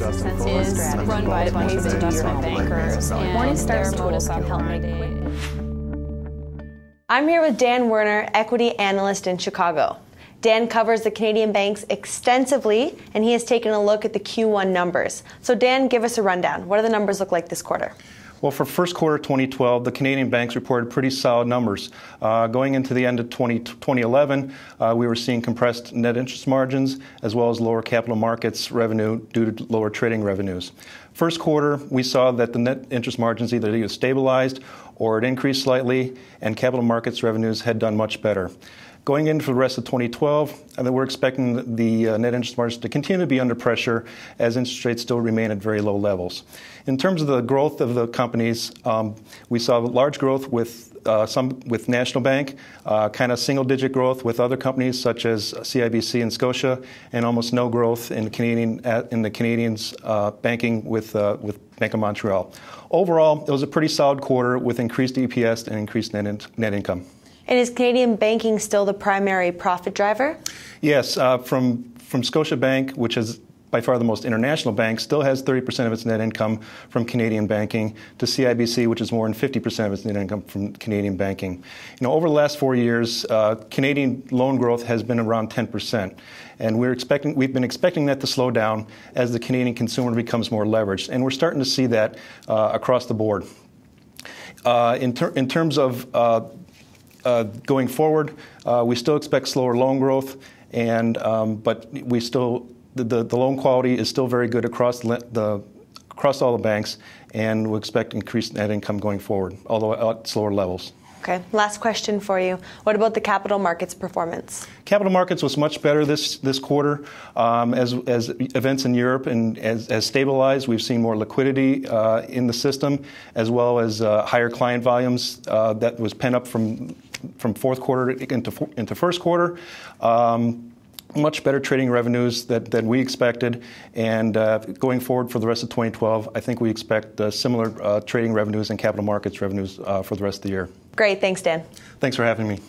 Justin is run by a bunch of investment bankers, and Morningstar's modus operandi. I'm here with Dan Werner, equity analyst in Chicago. Dan covers the Canadian banks extensively, and he has taken a look at the Q1 numbers. So, Dan, give us a rundown. What do the numbers look like this quarter? Well, for first quarter 2012, the Canadian banks reported pretty solid numbers. Uh, going into the end of 20, 2011, uh, we were seeing compressed net interest margins as well as lower capital markets revenue due to lower trading revenues. First quarter, we saw that the net interest margins either, either stabilized or it increased slightly, and capital markets revenues had done much better. Going into the rest of 2012, I think we're expecting the uh, net interest margins to continue to be under pressure as interest rates still remain at very low levels. In terms of the growth of the companies, um, we saw large growth with uh, some with National Bank, uh, kind of single-digit growth with other companies such as CIBC and Scotia, and almost no growth in the Canadian in the Canadians uh, banking with uh, with Bank of Montreal. Overall, it was a pretty solid quarter with increased EPS and increased net, in- net income. And is Canadian banking still the primary profit driver? Yes, uh, from from Scotiabank, which is by far the most international bank, still has 30% of its net income from Canadian banking, to CIBC, which is more than 50% of its net income from Canadian banking. You know, over the last four years, uh, Canadian loan growth has been around 10%, and we're expecting we've been expecting that to slow down as the Canadian consumer becomes more leveraged, and we're starting to see that uh, across the board. Uh, in, ter- in, terms of uh, going forward, uh, we still expect slower loan growth, and um, but we still the, the, the, loan quality is still very good across the across all the banks, and we expect increased net income going forward, although at slower levels. Okay, last question for you. What about the capital markets performance? Capital markets was much better this this quarter um, as as events in Europe and as, as stabilized. We've seen more liquidity uh, in the system, as well as uh, higher client volumes uh, that was pent up from from fourth quarter into into first quarter. Um, much better trading revenues that, than we expected. And uh, going forward for the rest of 2012, I think we expect uh, similar uh, trading revenues and capital markets revenues uh, for the rest of the year. Great. Thanks, Dan. Thanks for having me.